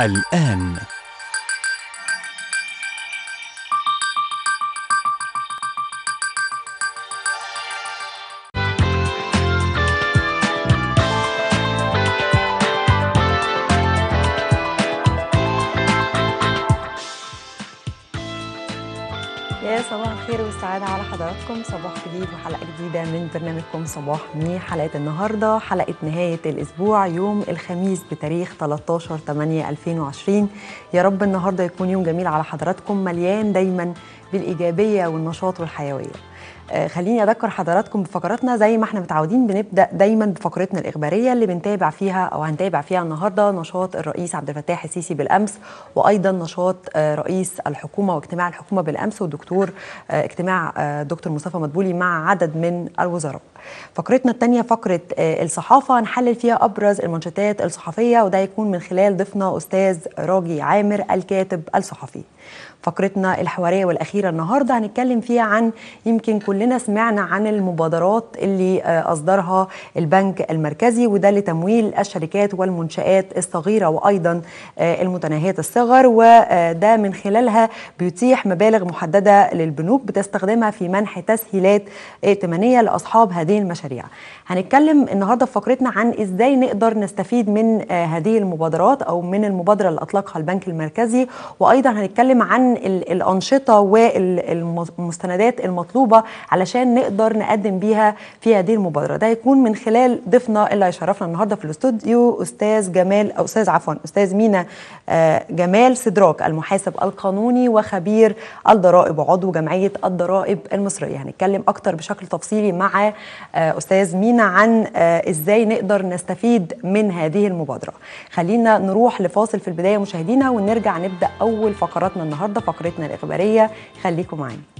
الآن. يا صباح الخير والسعادة على حضراتكم. صباح جديد وحلقة جديدة من برنامجكم صباح مي حلقة النهاردة حلقة نهاية الأسبوع يوم الخميس بتاريخ 13 8 2020 يا رب النهاردة يكون يوم جميل على حضراتكم مليان دايما بالإيجابية والنشاط والحيوية آه، خليني أذكر حضراتكم بفقراتنا زي ما إحنا متعودين بنبدأ دايما بفقرتنا الإخبارية اللي بنتابع فيها أو هنتابع فيها النهارده نشاط الرئيس عبد الفتاح السيسي بالأمس وأيضا نشاط آه، رئيس الحكومة واجتماع الحكومة بالأمس والدكتور آه، اجتماع دكتور مصطفى مدبولي مع عدد من الوزراء. فقرتنا الثانية فقرة آه، الصحافة هنحلل فيها أبرز المنشطات الصحفية وده يكون من خلال ضيفنا أستاذ راجي عامر الكاتب الصحفي. فقرتنا الحوارية والأخيرة النهارده هنتكلم فيها عن يمكن كلنا سمعنا عن المبادرات اللي آه، أصدرها البنك المركزي وده لتمويل الشركات والمنشآت الصغيرة وأيضا آه، المتناهيه الصغر وده من خلالها بيتيح مبالغ محددة للبنوك بتستخدمها في منح تسهيلات ائتمانية لأصحاب هذه المشاريع. هنتكلم النهارده في فقرتنا عن إزاي نقدر نستفيد من آه، هذه المبادرات أو من المبادرة اللي أطلقها البنك المركزي. وأيضا هنتكلم عن ال- الأنشطة والمستندات المطلوبة علشان نقدر نقدم بيها في هذه المبادرة. ده هيكون من خلال ضيفنا اللي هيشرفنا النهارده في الاستوديو أستاذ جمال أو أستاذ عفوا أستاذ مينا آه، جمال سدراك المحاسب القانوني وخبير الضرائب وعضو جمعية الضرائب المصرية. هنتكلم أكتر بشكل تفصيلي مع أستاذ مينا عن آه، إزاي نقدر نستفيد من هذه المبادرة. خلينا نروح لفاصل في البداية مشاهدينا ونرجع نبدأ أول فقراتنا النهارده فقرتنا الإخبارية. خليكم معانا.